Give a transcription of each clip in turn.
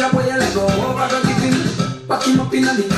apoya la go, over the living, backing up in a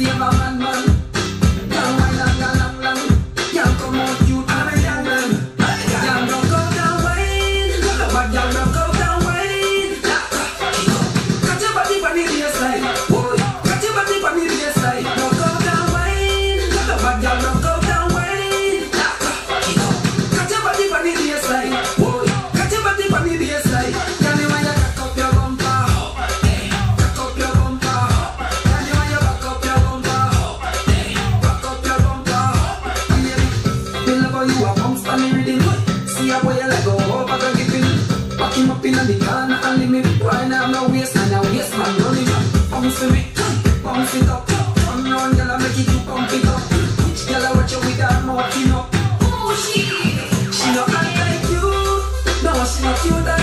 Zimmermann, Mann. for you a bounce for me really. See a boy like go over the giving. Pack him up in the corner and leave me. Right now I'm no waste and I waste my money. Bounce for me, bounce it up. Run round girl and make it you pump it up. Which girl I watch you with that mouth up. Oh she, she not like you. No she not cute.